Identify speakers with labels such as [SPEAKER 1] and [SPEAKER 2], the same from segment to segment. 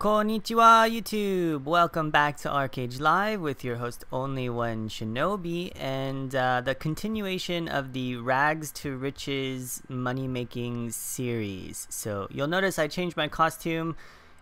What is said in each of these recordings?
[SPEAKER 1] Konnichiwa YouTube! Welcome back to ArcheAge Live with your host Only One Shinobi and uh, the continuation of the Rags to Riches money making series. So you'll notice I changed my costume.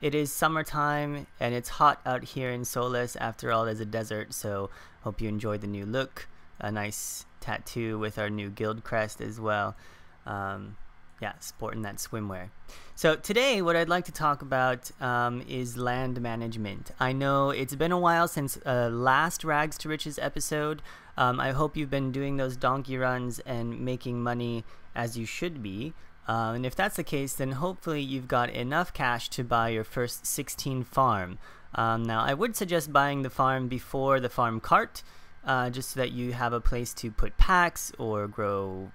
[SPEAKER 1] It is summertime and it's hot out here in Solis. After all, there's a desert, so hope you enjoyed the new look. A nice tattoo with our new guild crest as well. Um, yeah, sporting that swimwear. So today, what I'd like to talk about um, is land management. I know it's been a while since uh, last Rags to Riches episode. Um, I hope you've been doing those donkey runs and making money as you should be. Uh, and if that's the case, then hopefully you've got enough cash to buy your first 16 farm. Um, now, I would suggest buying the farm before the farm cart, uh, just so that you have a place to put packs or grow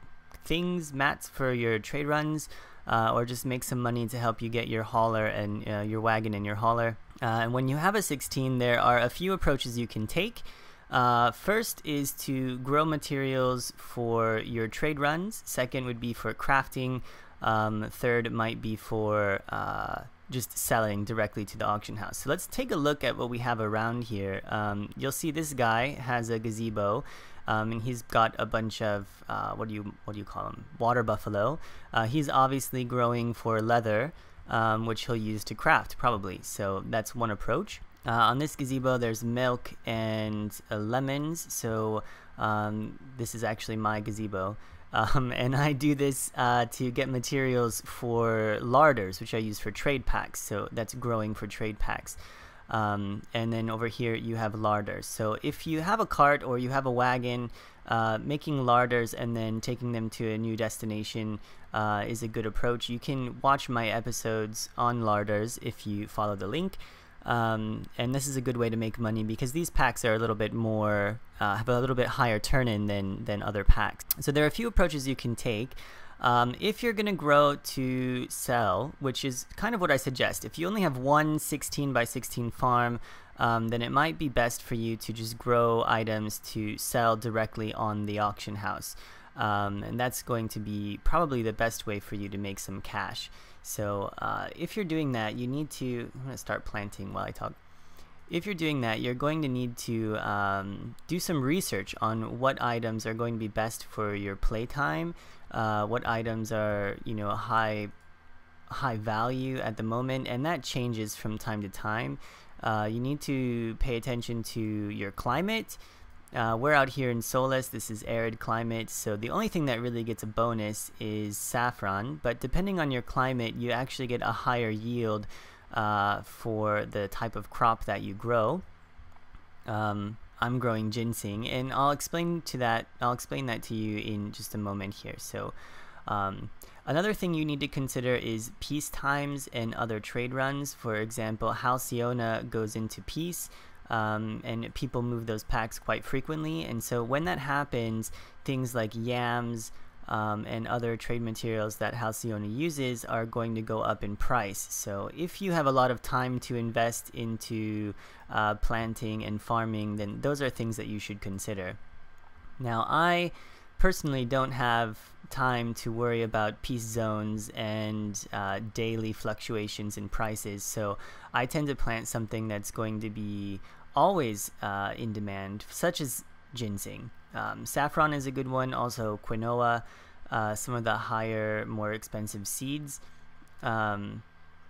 [SPEAKER 1] things, mats for your trade runs, uh, or just make some money to help you get your hauler and uh, your wagon and your hauler. Uh, and when you have a 16, there are a few approaches you can take. Uh, first is to grow materials for your trade runs. Second would be for crafting. Um, third might be for uh, just selling directly to the auction house. So let's take a look at what we have around here. Um, you'll see this guy has a gazebo. Um, and he's got a bunch of uh, what do you what do you call them? Water buffalo. Uh, he's obviously growing for leather, um, which he'll use to craft probably. So that's one approach. Uh, on this gazebo, there's milk and uh, lemons. So um, this is actually my gazebo. Um, and I do this uh, to get materials for larders, which I use for trade packs. So that's growing for trade packs. Um, and then over here you have larders. So if you have a cart or you have a wagon, uh, making larders and then taking them to a new destination uh, is a good approach. You can watch my episodes on larders if you follow the link. Um, and this is a good way to make money because these packs are a little bit more, uh, have a little bit higher turn-in than, than other packs. So there are a few approaches you can take. Um, if you're going to grow to sell, which is kind of what I suggest, if you only have one 16 by 16 farm, um, then it might be best for you to just grow items to sell directly on the auction house. Um, and that's going to be probably the best way for you to make some cash. So uh, if you're doing that, you need to, I'm going to start planting while I talk if you're doing that, you're going to need to um, do some research on what items are going to be best for your playtime, uh, what items are you know high high value at the moment, and that changes from time to time. Uh, you need to pay attention to your climate. Uh, we're out here in Solis. This is arid climate, so the only thing that really gets a bonus is saffron. But depending on your climate, you actually get a higher yield uh, for the type of crop that you grow. Um, I'm growing ginseng, and I'll explain to that. I'll explain that to you in just a moment here. So, um, another thing you need to consider is peace times and other trade runs. For example, Halcyona goes into peace. Um, and people move those packs quite frequently, and so when that happens, things like yams, um, and other trade materials that Halcyona uses are going to go up in price. So if you have a lot of time to invest into uh, planting and farming, then those are things that you should consider. Now I personally don't have time to worry about peace zones and uh, daily fluctuations in prices, so I tend to plant something that's going to be always uh, in demand, such as ginseng. Um, saffron is a good one, also quinoa, uh, some of the higher, more expensive seeds. Um,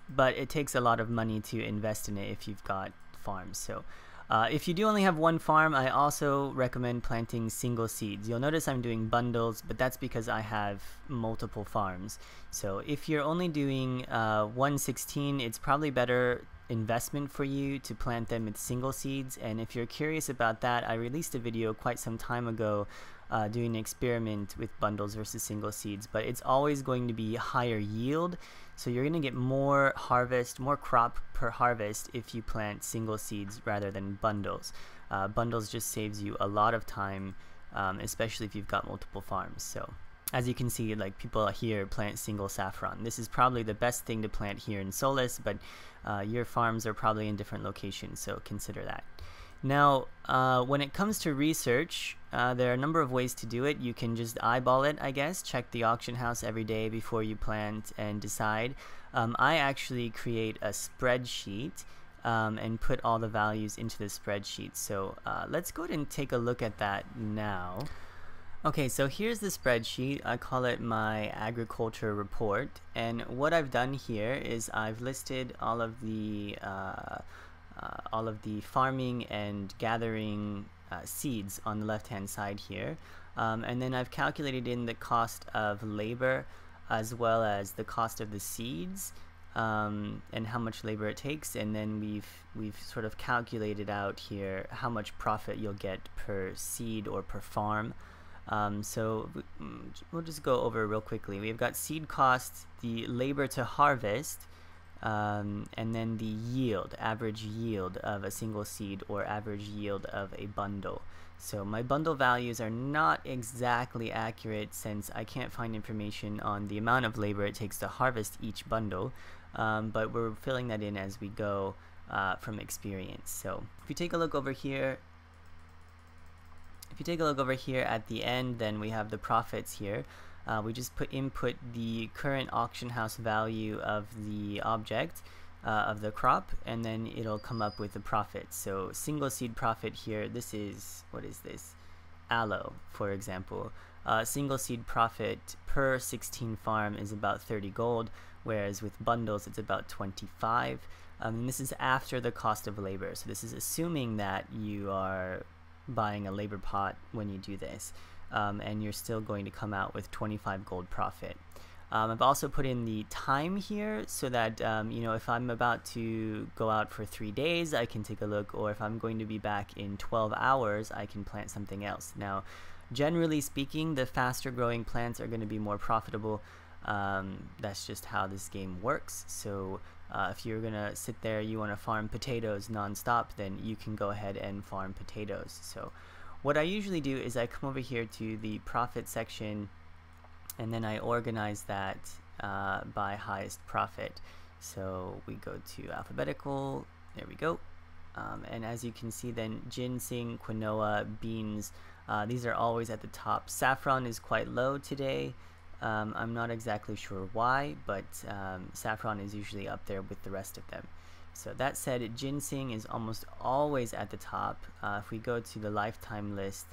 [SPEAKER 1] but it takes a lot of money to invest in it if you've got farms. So uh, if you do only have one farm, I also recommend planting single seeds. You'll notice I'm doing bundles, but that's because I have multiple farms. So if you're only doing uh, 116, it's probably better investment for you to plant them with single seeds. And if you're curious about that I released a video quite some time ago uh, doing an experiment with bundles versus single seeds but it's always going to be higher yield. So you're going to get more harvest more crop per harvest if you plant single seeds rather than bundles. Uh, bundles just saves you a lot of time um, especially if you've got multiple farms. So as you can see, like people here plant single saffron. This is probably the best thing to plant here in Solis, but uh, your farms are probably in different locations, so consider that. Now, uh, when it comes to research, uh, there are a number of ways to do it. You can just eyeball it, I guess, check the auction house every day before you plant and decide. Um, I actually create a spreadsheet um, and put all the values into the spreadsheet. So uh, let's go ahead and take a look at that now. Okay, so here's the spreadsheet. I call it my agriculture report. And what I've done here is I've listed all of the uh, uh, all of the farming and gathering uh, seeds on the left hand side here. Um, and then I've calculated in the cost of labor as well as the cost of the seeds um, and how much labor it takes and then we've we've sort of calculated out here how much profit you'll get per seed or per farm um, so mm, we'll just go over real quickly we've got seed costs the labor to harvest um, and then the yield average yield of a single seed or average yield of a bundle so my bundle values are not exactly accurate since I can't find information on the amount of labor it takes to harvest each bundle um, but we're filling that in as we go uh, from experience. So if you take a look over here, if you take a look over here at the end, then we have the profits here. Uh, we just put input the current auction house value of the object uh, of the crop and then it'll come up with the profit. So single seed profit here, this is, what is this? Aloe, for example. Uh, single seed profit per 16 farm is about 30 gold whereas with bundles it's about 25 um, and this is after the cost of labor so this is assuming that you are buying a labor pot when you do this um, and you're still going to come out with 25 gold profit. Um, I've also put in the time here so that um, you know if I'm about to go out for three days I can take a look or if I'm going to be back in 12 hours I can plant something else. Now generally speaking the faster growing plants are going to be more profitable. Um, that's just how this game works. So uh, if you're gonna sit there, you want to farm potatoes nonstop, then you can go ahead and farm potatoes. So what I usually do is I come over here to the profit section and then I organize that uh, by highest profit. So we go to alphabetical, there we go. Um, and as you can see then ginseng, quinoa, beans, uh, these are always at the top. Saffron is quite low today. Um, I'm not exactly sure why, but um, saffron is usually up there with the rest of them. So that said, ginseng is almost always at the top. Uh, if we go to the lifetime list,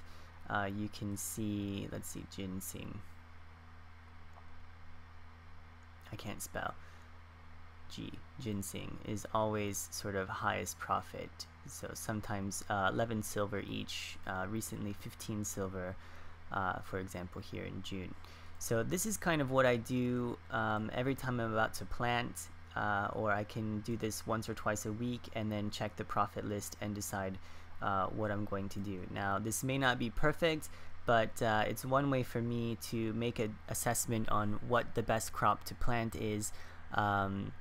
[SPEAKER 1] uh, you can see, let's see, ginseng. I can't spell. G, ginseng, is always sort of highest profit. So sometimes uh, 11 silver each, uh, recently 15 silver, uh, for example, here in June. So this is kind of what I do um, every time I'm about to plant uh, or I can do this once or twice a week and then check the profit list and decide uh, what I'm going to do. Now this may not be perfect but uh, it's one way for me to make an assessment on what the best crop to plant is um,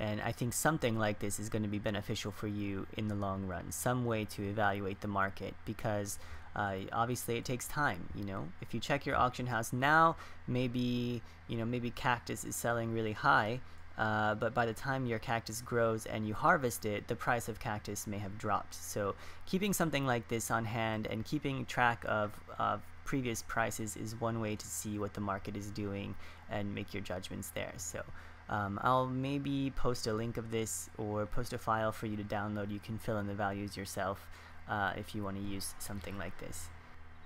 [SPEAKER 1] and I think something like this is going to be beneficial for you in the long run some way to evaluate the market because uh, obviously it takes time you know? If you check your auction house now maybe you know maybe cactus is selling really high uh, but by the time your cactus grows and you harvest it the price of cactus may have dropped. So keeping something like this on hand and keeping track of, of previous prices is one way to see what the market is doing and make your judgments there. So um, I'll maybe post a link of this or post a file for you to download. You can fill in the values yourself uh, if you want to use something like this.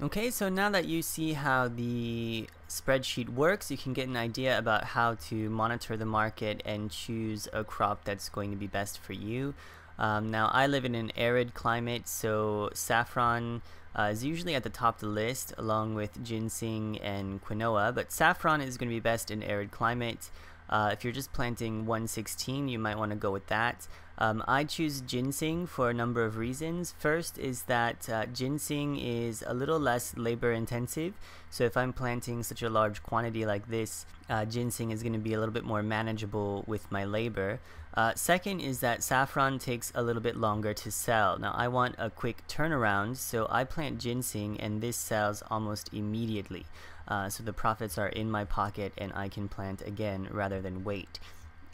[SPEAKER 1] Okay, so now that you see how the spreadsheet works, you can get an idea about how to monitor the market and choose a crop that's going to be best for you. Um, now, I live in an arid climate, so saffron uh, is usually at the top of the list along with ginseng and quinoa, but saffron is going to be best in arid climate. Uh, if you're just planting 116, you might want to go with that. Um, I choose ginseng for a number of reasons. First is that uh, ginseng is a little less labor intensive. So if I'm planting such a large quantity like this, uh, ginseng is going to be a little bit more manageable with my labor. Uh, second is that saffron takes a little bit longer to sell. Now I want a quick turnaround, so I plant ginseng and this sells almost immediately. Uh, so the profits are in my pocket and I can plant again rather than wait.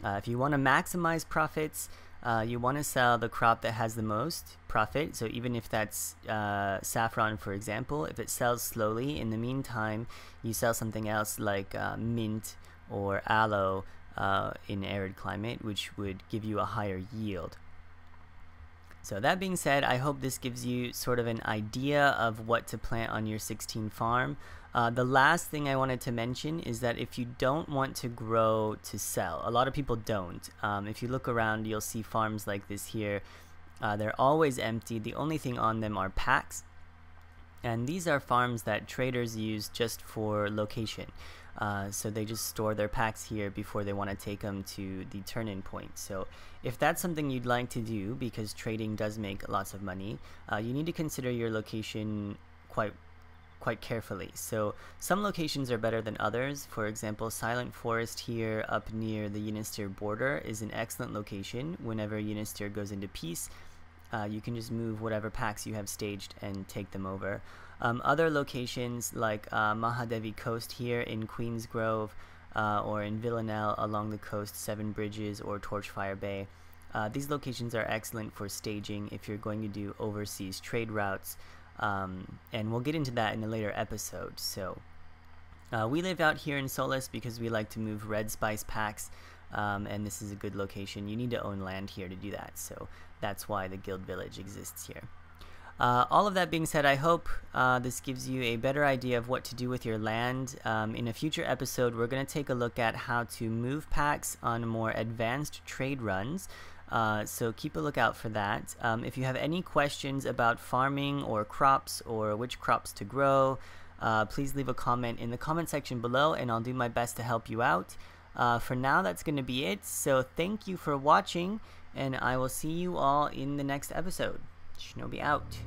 [SPEAKER 1] Uh, if you want to maximize profits, uh, you want to sell the crop that has the most profit. So even if that's uh, saffron, for example, if it sells slowly, in the meantime, you sell something else like uh, mint or aloe uh, in arid climate, which would give you a higher yield. So that being said, I hope this gives you sort of an idea of what to plant on your 16 farm. Uh, the last thing I wanted to mention is that if you don't want to grow to sell, a lot of people don't. Um, if you look around, you'll see farms like this here. Uh, they're always empty. The only thing on them are packs. And these are farms that traders use just for location. Uh, so they just store their packs here before they want to take them to the turn-in point. So if that's something you'd like to do, because trading does make lots of money, uh, you need to consider your location quite quite carefully. So some locations are better than others. For example, Silent Forest here up near the Ynystere border is an excellent location. Whenever Ynystere goes into peace, uh, you can just move whatever packs you have staged and take them over. Um, other locations like uh, Mahadevi Coast here in Queens Grove uh, or in Villanelle along the coast, Seven Bridges or Torchfire Bay. Uh, these locations are excellent for staging if you're going to do overseas trade routes, um, and we'll get into that in a later episode. So, uh, we live out here in Solis because we like to move red spice packs, um, and this is a good location. You need to own land here to do that, so that's why the Guild Village exists here. Uh, all of that being said, I hope uh, this gives you a better idea of what to do with your land. Um, in a future episode, we're going to take a look at how to move packs on more advanced trade runs. Uh, so keep a lookout for that. Um, if you have any questions about farming or crops or which crops to grow, uh, please leave a comment in the comment section below and I'll do my best to help you out. Uh, for now, that's going to be it. So thank you for watching and I will see you all in the next episode. Shinobi out.